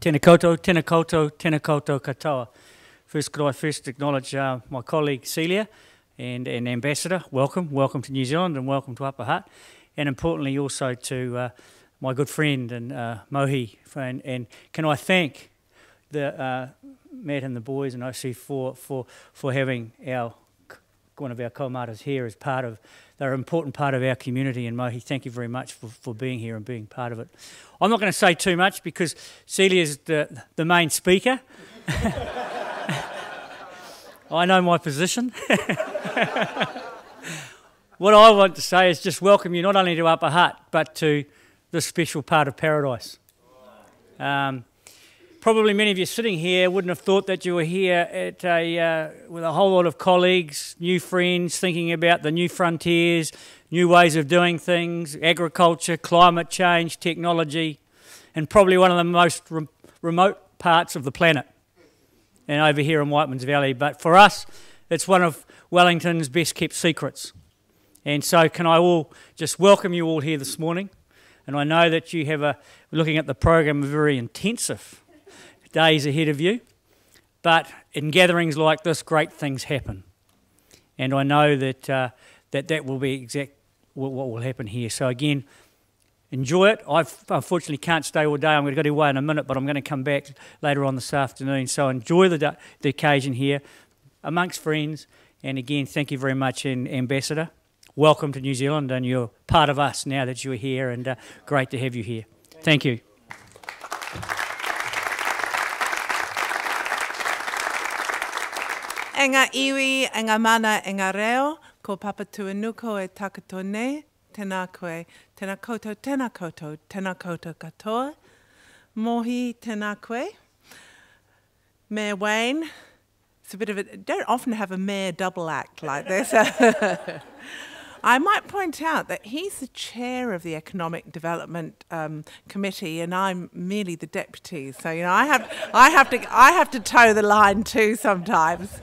Tēnā koutou, tēnā katoa. First, could I first acknowledge uh, my colleague Celia and, and Ambassador. Welcome, welcome to New Zealand and welcome to Upper Hutt. And importantly also to uh, my good friend and uh, Mohi. And, and can I thank the uh, Matt and the boys and OC for, for, for having our one of our co-martyrs here as part of, they're an important part of our community and Mohi, thank you very much for, for being here and being part of it. I'm not going to say too much because Celia's the, the main speaker. I know my position. what I want to say is just welcome you not only to Upper Hutt, but to this special part of paradise. Um, probably many of you sitting here wouldn't have thought that you were here at a, uh, with a whole lot of colleagues, new friends, thinking about the new frontiers, new ways of doing things, agriculture, climate change, technology, and probably one of the most re remote parts of the planet, and over here in Whiteman's Valley. But for us, it's one of Wellington's best kept secrets. And so, can I all just welcome you all here this morning? And I know that you have a, looking at the program, a very intensive days ahead of you. But in gatherings like this, great things happen. And I know that uh, that, that will be exact what will happen here. So again, enjoy it. I unfortunately can't stay all day. I'm going to go away in a minute, but I'm going to come back later on this afternoon. So enjoy the, the occasion here amongst friends. And again, thank you very much, Ambassador. Welcome to New Zealand, and you're part of us now that you're here, and uh, great to have you here. Thank you. E ngā iwi, e ngā mana, e ngā reo, ko Papa e e takatone, tēnā koe, tēnā koutou, tēnā koutou, tēnā koutou katoa. Mohi, tēnā koe. Mayor Wayne, it's a bit of a, don't often have a mayor double act like this. I might point out that he's the chair of the Economic Development um, Committee, and I'm merely the deputy. So you know, I have, I have to, I have to toe the line too sometimes.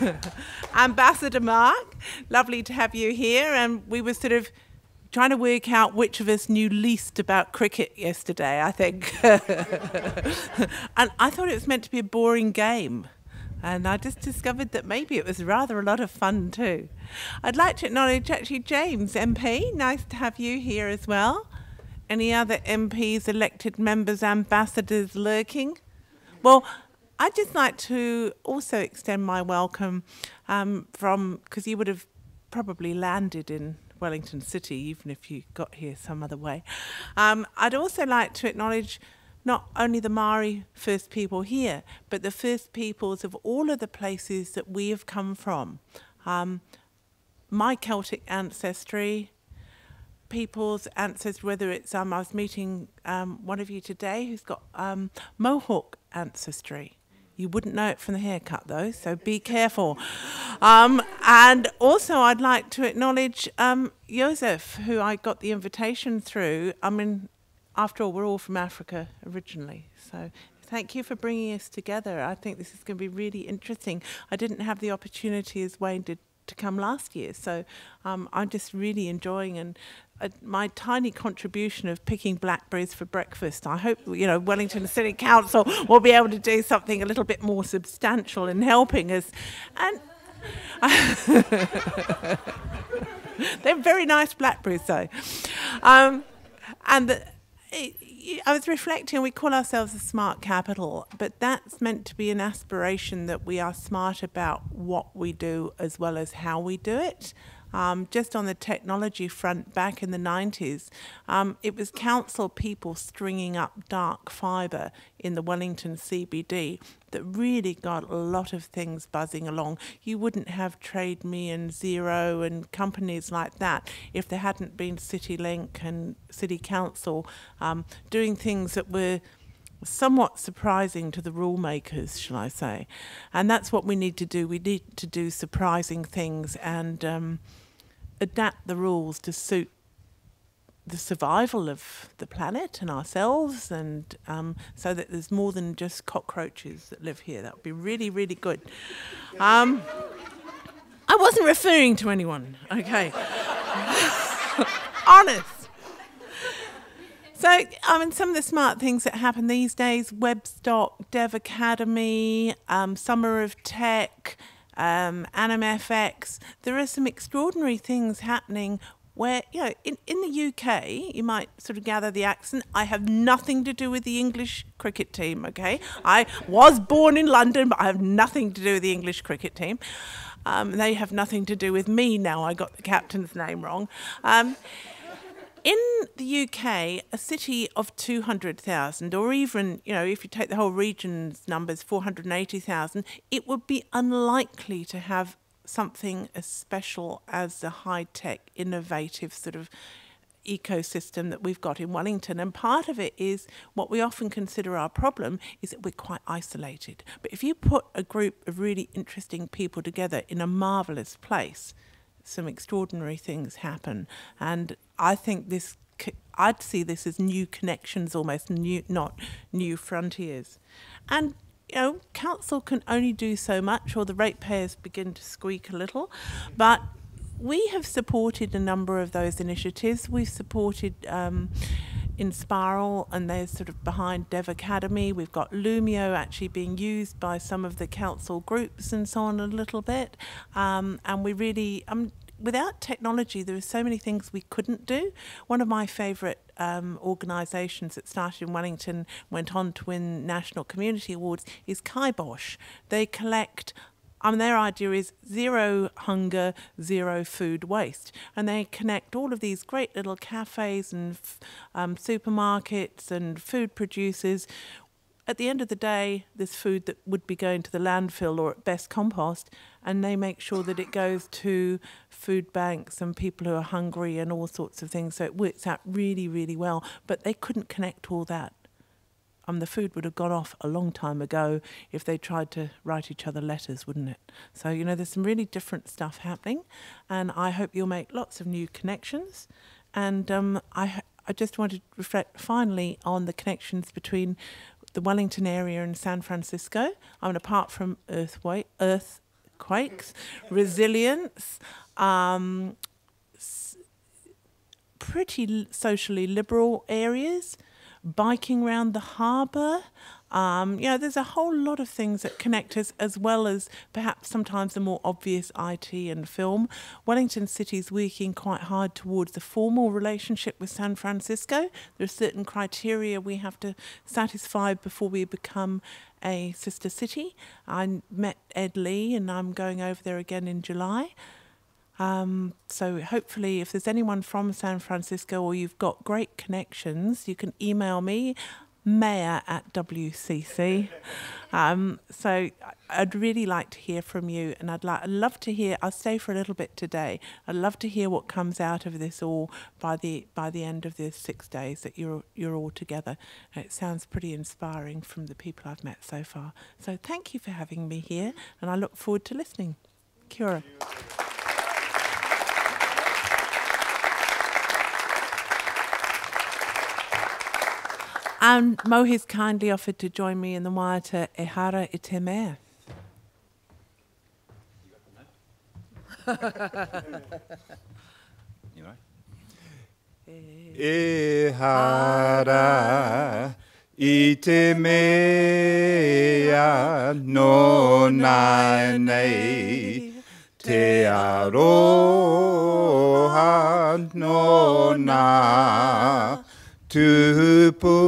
Ambassador Mark, lovely to have you here, and we were sort of trying to work out which of us knew least about cricket yesterday, I think. and I thought it was meant to be a boring game. And I just discovered that maybe it was rather a lot of fun too. I'd like to acknowledge actually James, MP. Nice to have you here as well. Any other MPs, elected members, ambassadors lurking? Well, I'd just like to also extend my welcome um, from, because you would have probably landed in Wellington City, even if you got here some other way. Um, I'd also like to acknowledge not only the Maori first people here, but the first peoples of all of the places that we have come from. Um, my Celtic ancestry, people's ancestry, whether it's, um, I was meeting um, one of you today who's got um, Mohawk ancestry. You wouldn't know it from the haircut though, so be careful. Um, and also, I'd like to acknowledge um, Joseph, who I got the invitation through. I mean, after all, we're all from Africa originally. So thank you for bringing us together. I think this is going to be really interesting. I didn't have the opportunity, as Wayne did, to come last year. So um, I'm just really enjoying and uh, my tiny contribution of picking blackberries for breakfast. I hope you know Wellington City Council will be able to do something a little bit more substantial in helping us. And they're very nice blackberries, though. Um, and the, I was reflecting, we call ourselves a smart capital, but that's meant to be an aspiration that we are smart about what we do as well as how we do it. Um, just on the technology front back in the 90s, um, it was council people stringing up dark fibre in the Wellington CBD that really got a lot of things buzzing along. You wouldn't have Trade Me and Xero and companies like that if there hadn't been CityLink and City Council um, doing things that were somewhat surprising to the rule makers, shall I say. And that's what we need to do. We need to do surprising things and um, adapt the rules to suit the survival of the planet and ourselves, and um, so that there's more than just cockroaches that live here. That would be really, really good. Um, I wasn't referring to anyone, okay? Honest. So, I mean, some of the smart things that happen these days Webstock, Dev Academy, um, Summer of Tech, um, AnimFX, there are some extraordinary things happening where, you know, in, in the UK, you might sort of gather the accent. I have nothing to do with the English cricket team, okay? I was born in London, but I have nothing to do with the English cricket team. Um, they have nothing to do with me now. I got the captain's name wrong. Um, in the UK, a city of 200,000, or even, you know, if you take the whole region's numbers, 480,000, it would be unlikely to have something as special as the high tech, innovative sort of ecosystem that we've got in Wellington. And part of it is what we often consider our problem is that we're quite isolated. But if you put a group of really interesting people together in a marvellous place, some extraordinary things happen. And I think this, I'd see this as new connections almost, new, not new frontiers. And you know, council can only do so much, or the ratepayers begin to squeak a little. But we have supported a number of those initiatives. We've supported um, Enspiral, and they're sort of behind Dev Academy. We've got Loomio actually being used by some of the council groups and so on a little bit. Um, and we really, um, without technology, there are so many things we couldn't do. One of my favourite um, organisations that started in Wellington, went on to win national community awards, is Kaibosh. They collect Mean, their idea is zero hunger, zero food waste. And they connect all of these great little cafes and um, supermarkets and food producers at the end of the day, this food that would be going to the landfill or at best compost, and they make sure that it goes to food banks and people who are hungry and all sorts of things. So it works out really, really well. But they couldn't connect all that. Um, the food would have gone off a long time ago if they tried to write each other letters, wouldn't it? So, you know, there's some really different stuff happening, and I hope you'll make lots of new connections. And um, I, I just wanted to reflect finally on the connections between the Wellington area and San Francisco. I mean, apart from earthquake, earthquakes, resilience, um, pretty socially liberal areas, biking around the harbour, um, you know, there's a whole lot of things that connect us, as well as perhaps sometimes the more obvious IT and film. Wellington City is working quite hard towards a formal relationship with San Francisco. There are certain criteria we have to satisfy before we become a sister city. I met Ed Lee, and I'm going over there again in July. Um, so hopefully, if there's anyone from San Francisco or you've got great connections, you can email me mayor at WCC. Um, so I'd really like to hear from you, and I'd, I'd love to hear. I'll stay for a little bit today. I'd love to hear what comes out of this all by the by the end of the six days that you're you're all together. It sounds pretty inspiring from the people I've met so far. So thank you for having me here, and I look forward to listening. Kia And Mo has kindly offered to join me in the Waiata Ehara i te mea. you know? Ehara i te mea no nai nei te aroha no nai Tupuna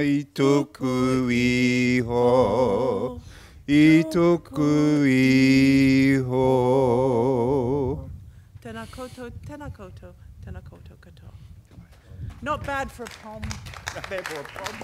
i toku iho, i toku iho. Tēnā koutou, tēnā koutou, tēnā koutou katoa. Not bad for a pom. Not bad for a pom.